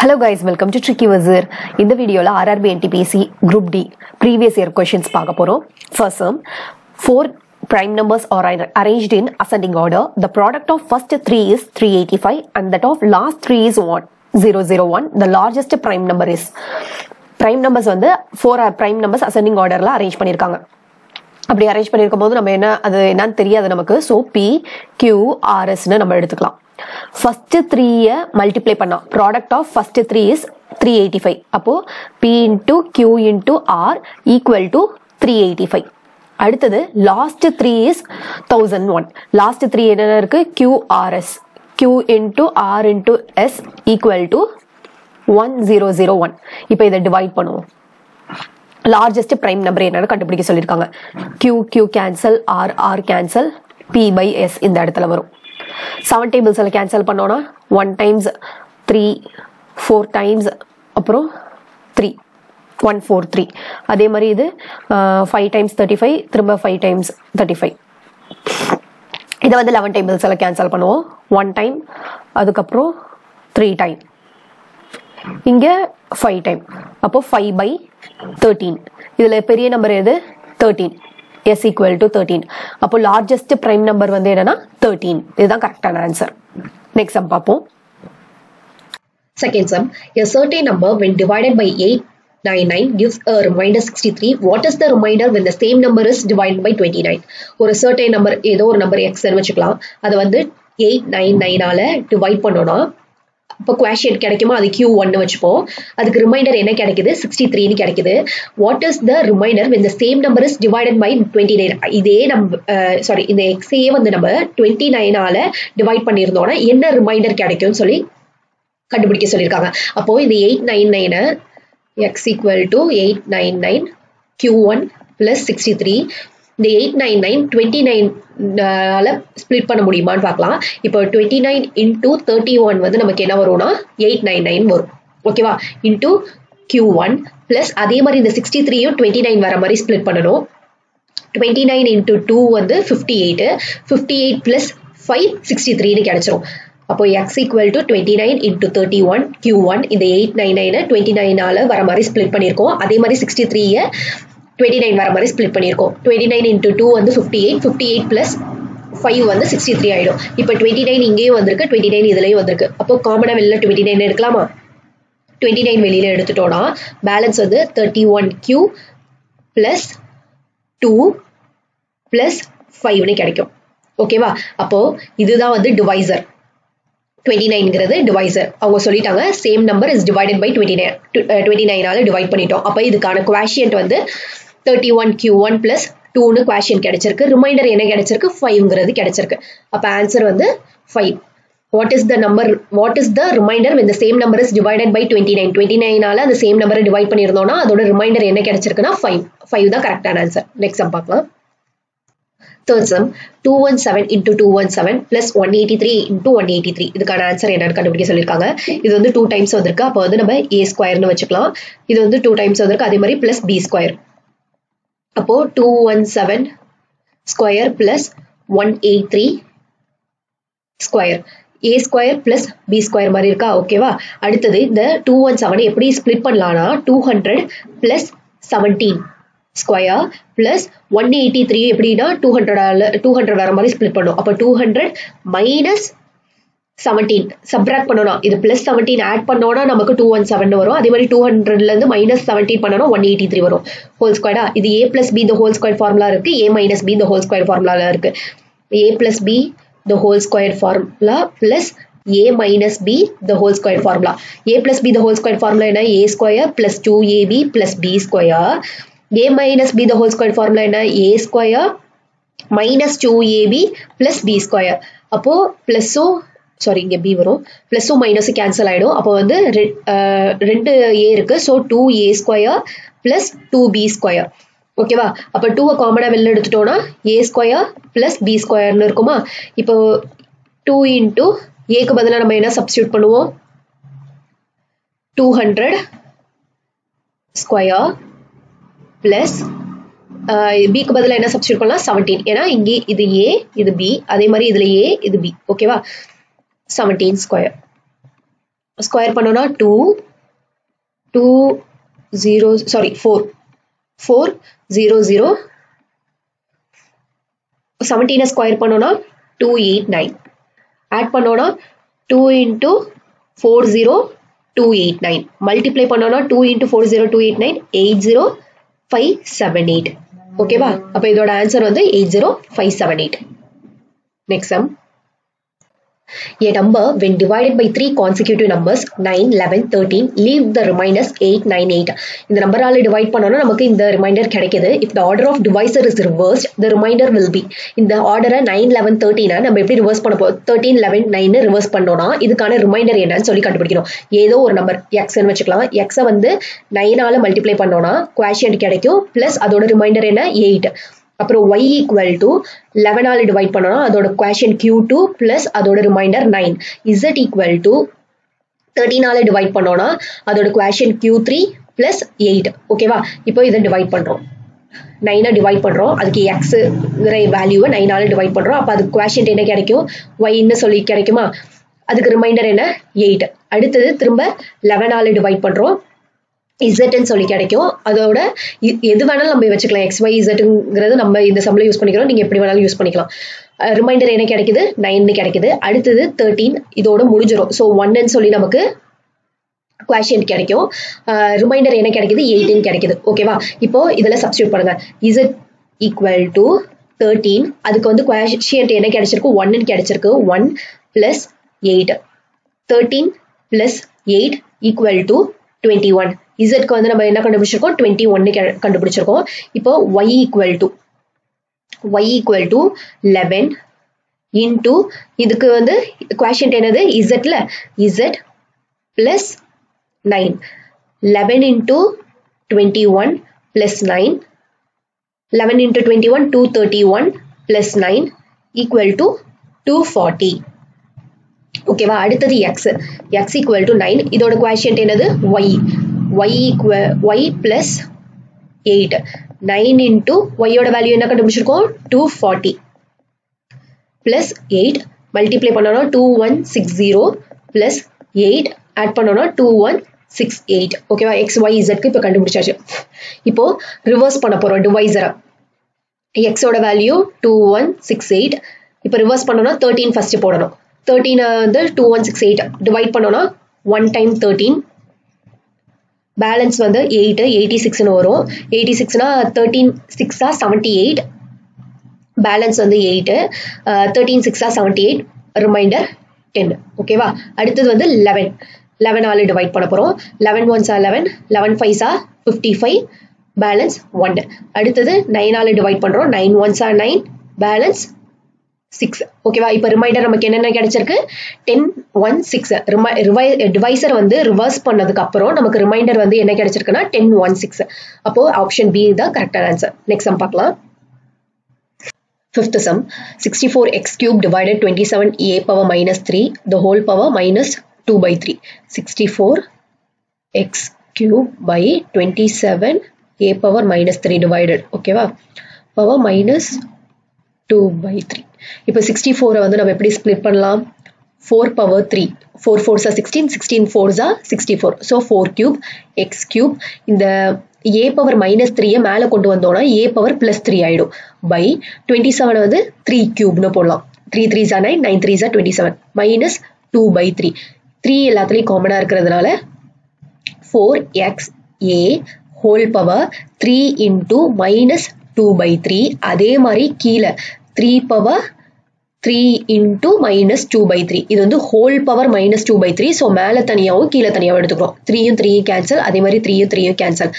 Hello guys welcome to tricky வசர் இந்த வீடியோவில் RRB NTPC group D previous year questions பார்க்க போகிறோம் first sum four prime numbers are ar- arranged in ascending order. The product of first three is 385 and that of last three is what? 001. The largest prime number is prime numbers வந்து four prime numbers ascending orderல arrange பண்ணியிருக்காங்க அப்படி arrange பண்ணியிருக்கும் போது நம்ம என்ன அது என்னன்னு தெரியாது நமக்கு. ஸோ பி கியூ ஆர்எஸ்னு நம்ம எடுத்துக்கலாம். ஃபர்ஸ்ட் த்ரீயை மல்டிப்ளை பண்ணா product of first three is three eighty five அப்போ P into Q into R equal to three eighty five அடுத்தது last three is thousand one last three என்னென்ன இருக்கு? Q R S Q into R into S equal to one zero zero one இப்போ இதை divide பண்ணுவோம். Largest prime number என்னன்னு கண்டுபிடிக்க சொல்லியிருக்காங்க. Q Q cancel R R cancel P by S இந்த இடத்துல வரும். செவன் டேபிள்ஸில் கேன்சல் பண்ணோன்னா one times three four times அப்புறம் த்ரீ ஒன் ஃபோர் த்ரீ அதே மாதிரி இது ஃபைவ் டைம்ஸ் தேர்ட்டி ஃபைவ் திரும்ப ஃபைவ் டைம்ஸ் தேர்ட்டி ஃபைவ் இதை வந்து லெவன் டேபிள்ஸில் கேன்சல் பண்ணுவோம். ஒன் டைம் அதுக்கப்புறம் த்ரீ டைம் இங்கே ஃபைவ் டைம் அப்போ ஃபைவ் பை தேர்ட்டீன் இதில் பெரிய நம்பர் எது? Thirteen S equal to thirteen அப்போ லார்ஜஸ்ட் ப்ரைம் நம்பர் வந்து என்னன்னா தேர்ட்டீன் இதுதான் கரெக்டான ஆன்சர் நெக்ஸ்ட் சம் பார்ப்போம். Second sum a certain number when divided by eight nine nine gives a remainder sixty three what is the remainder when the same number is divide by twenty nine ஒரு certain number ஏதோ ஒரு number X வச்சுக்கலாம். அதை வந்து eight nine நைனால divide பண்ணோம்னா இப்போ quotient கிடைக்குமா? அது கியூ ஒன்னு வச்சுப்போம். அதுக்கு ரிமைண்டர் என்ன கிடைக்குது? சிக்ஸ்டி த்ரீன்னு கிடைக்குது. What is the remainder when the same number is divided by twenty nine இதே நம்ம சாரி இந்த எக்ஸையே வந்து நம்ம டுவெண்ட்டி நைனால டிவைட் பண்ணியிருந்தோம்னா என்ன ரிமைண்டர் கிடைக்கும்னு சொல்லி கண்டுபிடிக்க சொல்லியிருக்காங்க. அப்போ இந்த eight nine Nainai X equal to eight nine nine Q one plus sixty three இந்த எயிட் நைன் நைன் டுவெண்ட்டி நைனால ஸ்ப்ளிட் பண்ண முடியுமான்னு பார்க்கலாம். இப்போ twenty nine into thirty one வந்து நமக்கு என்ன வரும்னா எயிட் நைன் நைன் வரும். ஓகேவா இன்டூ கியூ ஒன் ப்ளஸ் அதே மாதிரி இந்த சிக்ஸ்டி த்ரீயும் டுவெண்ட்டி நைன் வர மாதிரி ஸ்ப்ளிட் பண்ணணும். டுவெண்ட்டி நைன் இன்டூ டூ வந்து fifty eight fifty eight plus five sixty த்ரீன்னு கிடச்சிரும். அப்போ X equal to twenty nine into thirty one Q one இந்த எயிட் நைன் நைனை டுவெண்ட்டி நைனால வர மாதிரி ஸ்ப்ளிட் பண்ணியிருக்கோம். அதே மாதிரி சிக்ஸ்டி த்ரீயை டுவெண்ட்டி நைன் வர மாதிரி ஸ்பிளிட் பண்ணியிருக்கோம். டுவெண்ட்டி நைன் இன்ட்டு டூ வந்து fifty eight fifty eight plus five வந்து சிக்ஸ்டி த்ரீ ஆயிடும். இப்போ டுவெண்ட்டி நைன் இங்கேயும் வந்திருக்கு டுவெண்ட்டி நைன் இதுலேயும் வந்திருக்கு. அப்போ காமனாக வெளில டுவெண்ட்டி நைன் எடுக்கலாமா? டுவெண்ட்டி நைன் வெளியில் எடுத்துட்டோன்னா பேலன்ஸ் வந்து thirty one Q plus two plus ஃபைவ்னு கிடைக்கும். ஓகேவா அப்போது இதுதான் வந்து டிவைசர் டுவெண்ட்டி நைன்ங்கிறது டிவைசர் அவங்க சொல்லிட்டாங்க same number is divided by twenty nine twenty நைனால divide பண்ணிட்டோம். அப்போ இதுக்கான குவாஷியன்ட் வந்து thirty one Q one plus டூன்னு கொஷின் கிடைச்சிருக்கு. ரிமைண்டர் என்ன கிடைச்சிருக்கு? ஃபைவ்ங்கிறது கிடைச்சிருக்கு. அப்போ ஆன்சர் வந்து five what is the number what is the remainder இந்த same number is divided by twenty nine twenty நைனால அந்த சேம் நம்பரை டிவைட் பண்ணியிருந்தோம்னா அதோட ரிமைண்டர் என்ன கிடைச்சிருக்குன்னா ஃபைவ் ஃபைவ் தான் கரெக்டான ஆன்சர் நெக்ஸ்ட் சம் பார்க்கலாம். Third sum two one seven into two one seven plus one eighty three into one eighty three இதுக்கான answer என்னன்னு கண்டுபிடிக்க சொல்லியிருக்காங்க. இது வந்து டூ டைம்ஸ் வந்திருக்கு. அப்போ வந்து நம்ம ஏ ஸ்கொயர்னு வச்சுக்கலாம். இது வந்து டூ டைம்ஸ் வந்திருக்கு. அதே மாதிரி பிளஸ் பி ஸ்கொயர் அப்போ two one seven square plus one eight three square A square plus B square மாதிரி இருக்கா? ஓகேவா அடுத்தது இந்த டூ ஒன் செவன் எப்படி ஸ்பிளிட் பண்ணலாம்னா two hundred plus seventeen square plus one eighty three எப்படின்னா டூ ஹண்ட்ரட் டூ ஹண்ட்ரட் வர மாதிரி ஸ்பிளிட் பண்ணும். அப்போ two hundred minus seventeen subtract பண்ணணும். இது பிளஸ் செவன்டீன் ஆட் பண்ணோன்னா நமக்கு டூ ஒன் செவன் வரும். அதே மாதிரி டூ ஹண்ட்ரட்லேருந்து மைனஸ் செவன்டீன் பண்ணணும் ஒன் எயிட்டி த்ரீ வரும். ஹோல் ஸ்கொயரா இது A plus B the whole square formula இருக்கு. A minus B the whole square formula இருக்கு. A plus B the whole square formula plus A minus B the whole square formula A plus B the whole square formula என்ன? A a two plus 2ab plus B square A minus B the whole square formula என்ன square minus two 2ab plus B square அப்போ ப்ளஸ்ஸும் sorry இங்கே B வரும். ப்ளஸ்ஸும் மைனஸும் cancel ஆகிடும் அப்போ வந்து ரெண்டு ஏ இருக்குது so two A square plus two B square ஓகேவா அப்போ டூவை காமனாக வெளில எடுத்துட்டோம்னா ஏ ஸ்கொயர் ப்ளஸ் பி ஸ்கொயர்னு இருக்குமா? இப்போ டூ இன்ட்டு ஏக்கு பதிலாக நம்ம என்ன சப்ஸ்டியூட் பண்ணுவோம்? டூ ஹண்ட்ரட் ஸ்கொயர் ப்ளஸ் பிக்கு பதிலாக என்ன சப்ஸ்டியூட் பண்ணலாம்? செவன்டீன் ஏன்னா இங்கே இது ஏ இது பி அதே மாதிரி இதில் ஏ இது பி ஓகேவா செவன்டீன் ஸ்கொயர் ஸ்கொயர் பண்ணோம்னா two two zero sorry four four zero zero செவன்டீனை square பண்ணோம்னா டூ எயிட் நைன் ஆட் பண்ணோம்னா two into four zero two eight nine multiply பண்ணோம்னா two into four zero two eight nine eight zero five seven eight ஓகேவா அப்போ இதோட answer வந்து eight zero five seven eight next sum A number when divided by three consecutive numbers 9, 11, 13 leave the reminders 8, 9, 8. இந்த நம்பரால் divide பண்ணோன்னா நமக்கு இந்த remainder கிடைக்கிது. If the order of divisor is reversed the remainder will be இந்த ஆர்டரை nine eleven தேர்ட்டினை நம்ம எப்படி reverse பண்ண போறோம்? தேர்ட்டீன் லெவன் நைன் ரிவர்ஸ் பண்ணோம்னா இதுக்கான ரிமைண்டர் என்னன்னு சொல்லி கண்டுபிடிக்கணும். ஏதோ ஒரு நம்பர் எக்ஸ்ன்னு வச்சுக்கலாம். எக்ஸை வந்து நைனால மல்டிப்ளை பண்ணோம்னா குவாஷியன்ட் கிடைக்கும். ப்ளஸ் அதோட ரிமைண்டர் என்ன? எயிட் அப்புறம் ஒய் ஈக்குவல் டு லெவனால் டிவைட் பண்ணோம்னா அதோட குவேஷன் கியூ டூ ப்ளஸ் அதோட remainder nine Z equal to தேர்ட்டினால divide பண்ணோம்னா அதோட question Q three plus eight ஓகேவா இப்போ இதை டிவைட் பண்ணுறோம் நைனை டிவைட் பண்ணுறோம் அதுக்கு எக்ஸ் வேல்யூவை நைனால் டிவைட் பண்ணுறோம் அப்போ அதுக்கு கொஷின் என்ன கிடைக்கும்? ஒய்ன்னு சொல்லி கிடைக்குமா? அதுக்கு ரிமைண்டர் என்ன? எயிட் அடுத்தது திரும்ப லெவனால் டிவைட் பண்ணுறோம் இசட்னு சொல்லி கிடைக்கும். அதோட எது வேணாலும் நம்ம வச்சுக்கலாம். எக்ஸ் ஒய் இசட்டுங்கிறது நம்ம இந்த சம்பளம் யூஸ் பண்ணிக்கிறோம். நீங்கள் எப்படி வேணாலும் யூஸ் பண்ணிக்கலாம். ரிமைண்டர் என்ன கிடைக்குது? நைன்னு கிடைக்குது. அடுத்தது தேர்ட்டீன் இதோட முடிஞ்சிடும் ஸோ ஒன்னு சொல்லி நமக்கு குவேஷன் கிடைக்கும். ரிமைண்டர் என்ன கிடைக்குது? எயிட்டின் கிடைக்குது. ஓகேவா இப்போ இதில் சப்ஸ்டியூட் பண்ணுங்க. இசட் ஈக்குவல் டு தேர்ட்டீன் அதுக்கு வந்து குவேஷியன்ட் என்ன கிடைச்சிருக்கு? ஒன்னு கிடைச்சிருக்கு. One plus eight thirteen plus eight equal to twenty one இசட்க்கு வந்து நம்ம என்ன கண்டுபிடிச்சிருக்கோம்? டுவெண்ட்டி ஒன்னு கண்டுபிடிச்சிருக்கோம். இப்போ Y equal to Y equal to eleven into இதுக்கு வந்து குவேஷன் என்னது? இசட்ல Z plus nine eleven into twenty one plus nine eleven into twenty one two thirty one plus nine equal to two forty ஓகேவா அடுத்தது X X equal to nine இதோட குவேஷன் என்னது? Y Y equal Y plus eight nine into ஒய்யோட value என்ன கண்டுபிடிச்சிருக்கோம்? Two forty plus eight multiply பண்ணோம்னா two one six zero plus eight add பண்ணோம்னா two one six eight ஓகேவா எக்ஸ் ஒய் இசட்க்கு இப்போ கண்டுபிடிச்சாச்சு. இப்போ ரிவர்ஸ் பண்ண போகிறோம் டிவைசரை எக்ஸோட value two one six eight இப்போ ரிவர்ஸ் பண்ணோம்னா தேர்ட்டீன் ஃபர்ஸ்ட் போடணும். தேர்ட்டீனை வந்து two one six eight divide பண்ணோம்னா ஒன் டைம் தேர்ட்டீன் பேலன்ஸ் வந்து எயிட்டு எயிட்டி சிக்ஸ்னு வரும். எயிட்டி சிக்ஸ்னா தேர்ட்டீன் சிக்ஸா செவன்ட்டி எயிட் பேலன்ஸ் வந்து எயிட்டு தேர்ட்டீன் சிக்ஸா செவன்ட்டி எயிட் ரிமைண்டர் டென் ஓகேவா அடுத்தது வந்து லெவன் லெவனால் டிவைட் பண்ண போகிறோம் லெவன் ஒன்ஸா லெவன் லெவன் ஃபைவ்ஸா ஃபிஃப்டி ஃபைவ் பேலன்ஸ் ஒன் அடுத்தது நைனால் டிவைட் பண்ணுறோம் நைன் ஒன்ஸா நைன் பேலன்ஸ் சிக்ஸ் ஓகேவா இப்போ ரிமைண்டர் நமக்கு என்னென்ன கிடைச்சிருக்கு? டென் ஒன் சிக்ஸ் ரிமை ரிவை டிவைசர் வந்து ரிவர்ஸ் பண்ணதுக்கு அப்புறம் நமக்கு ரிமைண்டர் வந்து என்ன கிடைச்சிருக்குன்னா டென் ஒன் சிக்ஸ் அப்போ ஆப்ஷன் பி தான் கரெக்டான ஆன்சர் நெக்ஸ்ட் சம் பார்க்கலாம். Fifth sum sixty four X cube divided twenty seven A power minus three the whole power minus two by three sixty four X cube by twenty seven A power minus three divided ஓகேவா power minus two by three இப்போ sixty ஃபோரை வந்து நம்ம எப்படி split பண்ணலாம்? Four power three four ஃபோர்ஸா sixteen sixteen ஃபோர்ஸா sixty four so four cube X cube இந்த A power minus த்ரீயை மேலே கொண்டு வந்தோம்னா ஏ பவர் ப்ளஸ் த்ரீ ஆகிடும் பை டுவெண்ட்டி செவனை வந்து த்ரீ கியூப்னு போடலாம். த்ரீ த்ரீ ஜா nine nine three Jha twenty seven minus two by three three எல்லாத்துலேயும் காமனாக இருக்கிறதுனால four X A whole power three into minus two by three அதே மாதிரி கீழே three power three into minus two by three இது வந்து whole power minus two by three so மேலே தனியாகவும் கீழே தனியாகவும் எடுத்துக்கிறோம். த்ரீயும் த்ரீயும் கேன்சல் அதே மாதிரி த்ரீயும் த்ரீயும் கேன்சல்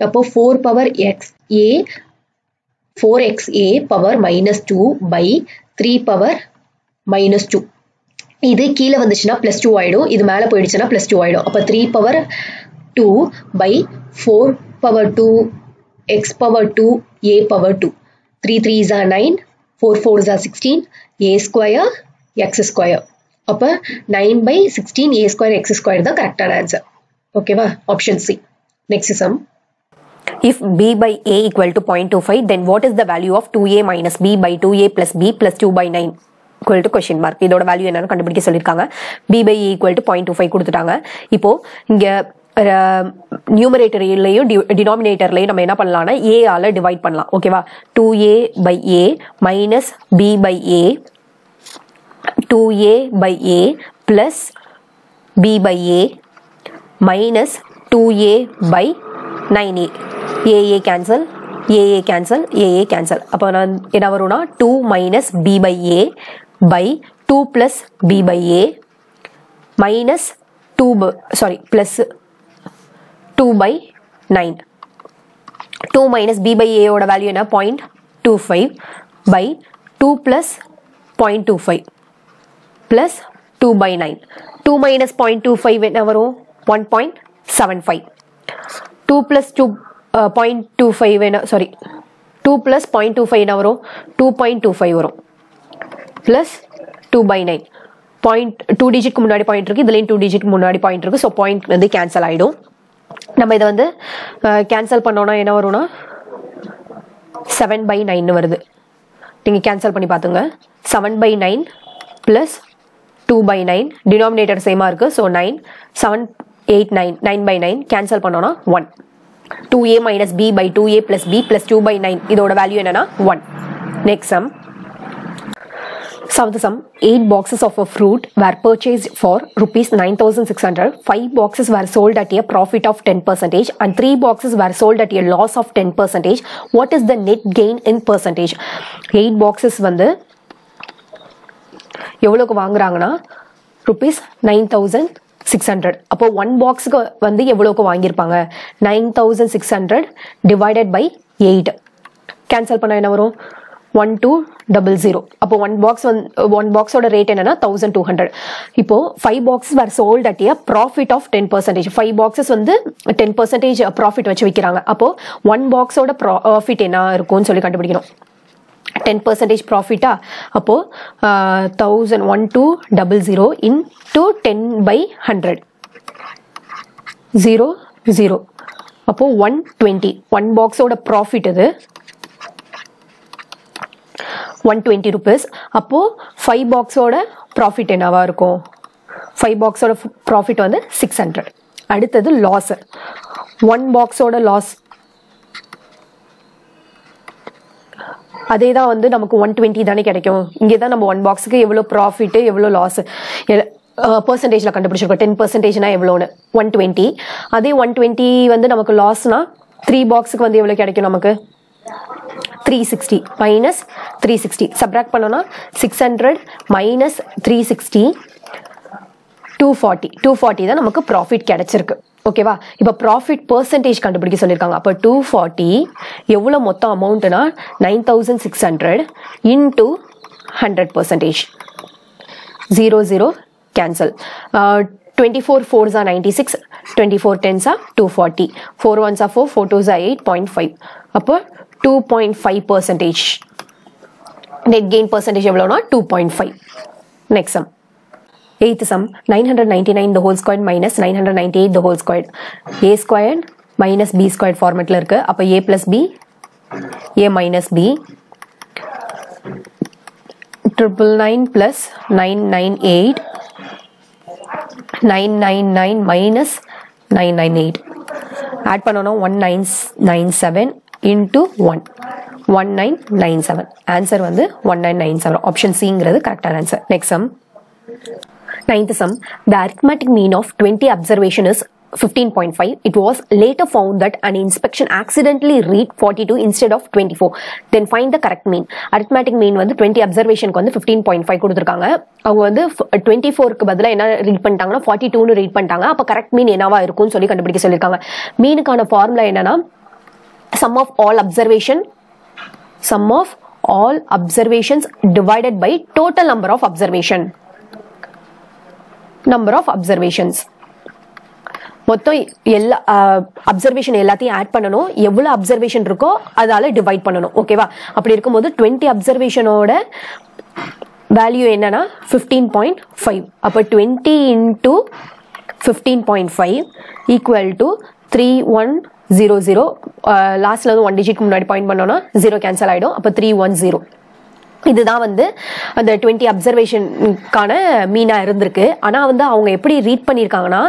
அப்போ four power X A four X A power minus two by three power minus two இது கீழே வந்துச்சுன்னா ப்ளஸ் டூ ஆகிடும் இது மேலே போயிடுச்சுன்னா ப்ளஸ் டூ ஆகிடும் அப்போ three power two by four power two X power two A power two three three Jha nine four four Jha sixteen A square X square அப்போ nine by sixteen A square X square தான் கரெக்டான answer ஓகேவா option C next sum If b by a equal to 0.25, then what is the value of 2a minus b by 2a plus b plus 2 by 9? Equal to question mark இதோட value என்னன்னு கண்டுபிடிக்க சொல்லியிருக்காங்க. B by A equal to point two five கொடுத்துட்டாங்க. இப்போ இங்கே நியூமரேட்டர்லையும் டினாமினேட்டர்லையும் நம்ம என்ன பண்ணலாம்னா ஏ டிவைட் பண்ணலாம். ஓகேவா two A by A minus B by A two A by A plus B by A minus two A by nine A A A cancel A A cancel A A cancel அப்போ நான் என்ன வரும்னா two minus B by A by two plus B by A minus two sorry plus two by nine two minus B by ஏயோட value என்ன? Point two five by two plus point two five plus two by nine two minus point two five என்ன வரும்? One point seven five two plus two point two five என்ன sorry two plus point two five என்ன வரும்? Two point two five வரும். Plus two by nine point two டிஜிட்க்கு முன்னாடி point இருக்குது இதுலேயும் two டிஜிட்க்கு முன்னாடி பாயிண்ட் இருக்குது ஸோ பாயிண்ட் வந்து கேன்சல் ஆகிடும் நம்ம இதை வந்து கேன்சல் பண்ணோன்னா என்ன வரும்னா செவன் பை நைன் வருது. நீங்கள் கேன்சல் பண்ணி பார்த்துங்க. Seven by nine plus two by nine denominator சேமாக இருக்குது so nine seven eight nine nine by nine cancel பண்ணோன்னா one two A minus B by two A plus B plus two by nine இதோட வேல்யூ என்னன்னா one next sum Seventh sum, 8 boxes of a fruit were purchased for rupees 9600. 5 boxes were sold at a profit of 10% and 3 boxes were sold at a loss of 10%. What is the net gain in percentage? 8 boxes வந்து எவ்வளோக்கு வாங்குறாங்கன்னா rupees nine thousand six hundred அப்போ one பாக்ஸுக்கு வந்து எவ்வளோக்கு வாங்கியிருப்பாங்க nine thousand six hundred divided by eight cancel பண்ண என்ன வரும் ஒன் டூ டபுள் ஜீரோ அப்போ ஒன் பாக்ஸ் வந்து ஒன் பாக்ஸோட ரேட் என்னன்னா தௌசண்ட் டூ ஹண்ட்ரட் இப்போ five box were sold at a profit of ten percentage five boxes வந்து ten percentage profit வச்சு விற்கிறாங்க அப்போ ஒன் பாக்ஸோட ப்ராஃபிட் என்ன இருக்கும்னு சொல்லி கண்டுபிடிக்கணும். டென் பர்சன்டேஜ் ப்ராஃபிட்டா அப்போது thousand one two double zero into ten by hundred zero zero அப்போது ஒன் டுவெண்ட்டி ஒன் பாக்ஸோட ப்ராஃபிட் இது ஒன் டுவெண்ட்டி ருபீஸ் அப்போது ஃபைவ் பாக்ஸோட ப்ராஃபிட் என்னவாக இருக்கும்? ஃபைவ் பாக்ஸோட ப்ராஃபிட் வந்து சிக்ஸ் ஹண்ட்ரட் அடுத்தது லாஸ் ஒன் பாக்ஸோட லாஸ் அதே தான் வந்து நமக்கு ஒன் டுவெண்ட்டி தானே கிடைக்கும். இங்கே தான் நம்ம ஒன் பாக்ஸுக்கு எவ்வளோ ப்ராஃபிட்டு எவ்வளோ லாஸ் பர்சன்டேஜில் கண்டுபிடிச்சிருக்கோம். டென் பர்சன்டேஜ்னா எவ்வளோன்னு ஒன் டுவெண்ட்டி அதே ஒன் டுவெண்ட்டி வந்து நமக்கு லாஸ்னால் த்ரீ பாக்ஸுக்கு வந்து எவ்வளோ கிடைக்கும் நமக்கு? Three sixty minus three sixty subtract பண்ணோன்னா six hundred minus three sixty two forty two forty தான் நமக்கு ப்ராஃபிட் கிடச்சிருக்கு. ஓகேவா இப்போ ப்ராஃபிட் பர்சன்டேஜ் கண்டுபிடிக்க சொல்லியிருக்காங்க. அப்போ டூ ஃபார்ட்டி எவ்வளோ மொத்தம் அமௌண்ட்டுனா nine thousand six hundred into hundred percentage zero zero cancel twenty four ஃபோர்ஸா are ninety six twenty four டென்ஸா two forty four ஒன்ஸா four four twos eight point five அப்போ two point five percentage net gain percentage எவ்வளோனா two point five next sum eighth sum nine hundred ninety nine the whole square minus nine hundred ninety eight the whole square A square minus B square ஃபார்மேட்டில் இருக்கு. அப்போ A plus B A minus B triple nine plus nine nine eight nine nine nine minus nine nine eight add பண்ணோன்னா one nine nine seven into one one nine nine seven answer வந்து one nine nine seven option சிங்கிறது கரெக்டான answer next sum Ninth sum, the arithmetic mean of 20 observation is 15.5. It was later found that an inspection accidentally read 42 instead of 24. Then find the correct mean. Arithmetic mean வந்து 20 observationக்கு வந்து 15.5 கொடுத்துருக்காங்க. அவங்க வந்து 24க்கு பதிலாக என்ன read பண்ணிட்டாங்கன்னா 42னு read பண்ணிட்டாங்க. அப்போ கரெக்ட் மீன் என்னவா இருக்கும்னு சொல்லி கண்டுபிடிக்க சொல்லியிருக்காங்க. மீனுக்கான ஃபார்முலா என்னன்னா sum of all observation sum of all observations divided by total number of observation. Number of observations மொத்தம் எல்லா அப்சர்வேஷன் எல்லாத்தையும் ஆட் பண்ணணும். எவ்வளோ அப்சர்வேஷன் இருக்கோ அதால டிவைட் பண்ணணும். ஓகேவா அப்படி இருக்கும்போது டுவெண்ட்டி அப்சர்வேஷனோட வேல்யூ என்னன்னா ஃபிஃப்டீன் பாயிண்ட் ஃபைவ் அப்போ twenty into fifteen point five equal to three one zero zero லாஸ்ட்ல வந்து ஒன் டிஜிட்க்கு முன்னாடி பாயிண்ட் பண்ணோம்னா ஜீரோ கேன்சல் ஆகிடும் அப்போ த்ரீ ஒன் ஜீரோ இதுதான் வந்து அந்த டுவெண்ட்டி அப்சர்வேஷனுக்கான மீனாக இருந்திருக்கு. ஆனால் வந்து அவங்க எப்படி ரீட் பண்ணியிருக்காங்கன்னா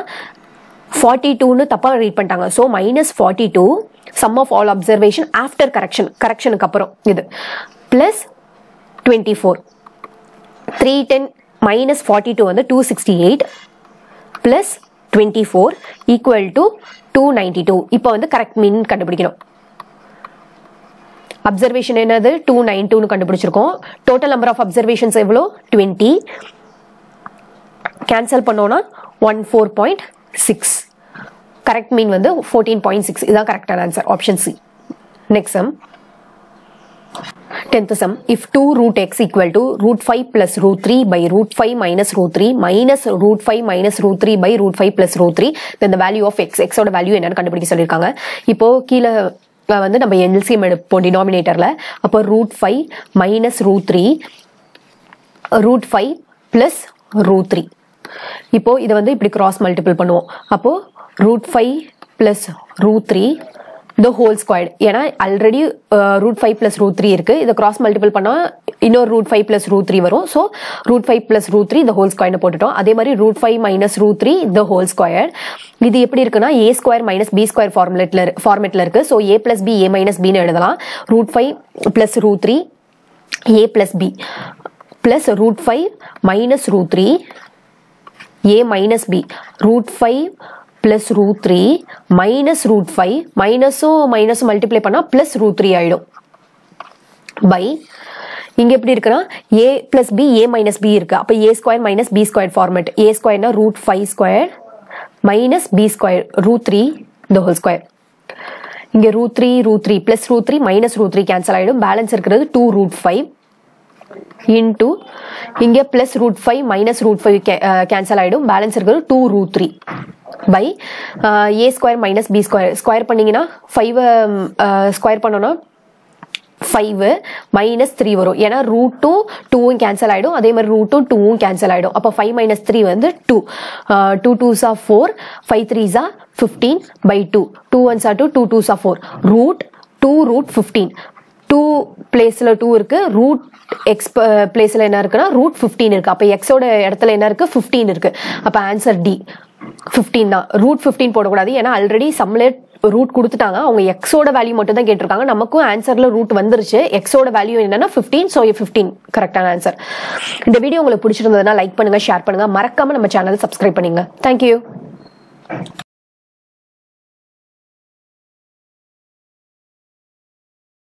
ஃபார்ட்டி டூன்னு தப்பாக ரீட் பண்ணிட்டாங்க. So minus forty two sum of all observation after correction கரெக்ஷனுக்கு அப்புறம் இது. Plus twenty four three ten minus forty two வந்து two sixty eight plus twenty four equal to two ninety two இப்போ வந்து correct மீன் கண்டுபிடிக்கணும். Observation என்னது? Two nine டூன்னு கண்டுபிடிச்சிருக்கோம். Total number of observations எவ்வளோ? டுவெண்ட்டி கேன்சல் பண்ணோன்னா one four point six correct mean வந்து ஃபோர்டீன் பாயிண்ட் சிக்ஸ் இதுதான் கரெக்டான answer option C next sum tenth if if 2 root x equal to root 5 plus root 3 by root 5 minus root 3 minus root 5 minus root 3 by root 5 plus root 3 then the value of x x ஓட value என்னன்னு கண்டுபிடிக்க சொல்லியிருக்காங்க. இப்போ கீழே வந்து நம்ம LCM எடுப்போம் டினாமினேட்டர்ல அப்போ root five minus root three root five plus root three இப்போ இதை வந்து இப்படி கிராஸ் மல்டிபிள் பண்ணுவோம். அப்போ root five plus root three the whole squared ஏன்னா already root five plus root three இருக்கு. இதை கிராஸ் மல்டிபிள் பண்ணால் இன்னொரு root five plus root three வரும். So root five plus root three the whole ஸ்கொயர்னு போட்டுட்டோம். அதே மாதிரி root five minus root three the whole square இது எப்படி இருக்குன்னா A square minus B square ஃபார்முலேட்ல ஃபார்மேட்டில் இருக்கு. So A plus B A minus பின்னு எழுதலாம். Root five plus root three A plus B plus root five minus root three A minus B root five plus root three minus root five மைனஸும் மைனஸும் multiply பண்ணால் plus root three ஆகிடும் by இங்கே எப்படி இருக்குன்னா A plus B A minus B இருக்குது அப்போ A square minus B square format A ஸ்கொயர்னா root five square minus B square root three the whole square இங்கே root three root three plus root three minus root three cancel ஆகிடும் balance இருக்கிறது two root five into இங்கே plus root five minus root five cancel ஆகிடும் balance இருக்கிறது two root three by A square minus B square square பண்ணிங்கன்னா five square பண்ணோன்னா five minus three வரும். ஏன்னா root two டூவும் கேன்சல் ஆகிடும் அதே மாதிரி ரூட் டூ டூவும் கேன்சல் ஆகிடும் அப்போ ஃபைவ் மைனஸ் த்ரீ வந்து two two டூஸா four five த்ரீஸா fifteen by two two ஒன்ஸா two two டூஸா four root two root fifteen two பிளேஸில் டூ இருக்கு. ரூட் எக்ஸ் பிளேஸில் என்ன இருக்குன்னா ரூட் ஃபிஃப்டீன் இருக்கு. அப்போ எக்ஸோட இடத்துல என்ன இருக்கு? ஃபிஃப்டீன் இருக்கு. அப்போ ஆன்சர் டி ஃபிஃப்டீன் தான். ரூட் ஃபிஃப்டீன் போடக்கூடாது. ஏன்னா ஆல்ரெடி சம்லேட் ரூட் கொடுத்துட்டாங்க. அவங்க எக்ஸோட வேல்யூ மட்டும் தான் கேட்டிருக்காங்க. நமக்கும் ஆன்சர்ல ரூட் வந்துருச்சு. எக்ஸோட வேல்யூ என்னன்னா ஃபிஃப்டீன் ஸோ ஃபிஃப்டீன் கரெக்டான ஆன்சர் இந்த வீடியோ உங்களுக்கு பிடிச்சிருந்ததுன்னா லைக் பண்ணுங்க ஷேர் பண்ணுங்க. மறக்காம நம்ம சேனல் சப்ஸ்கிரைப் பண்ணுங்க. தேங்க்யூ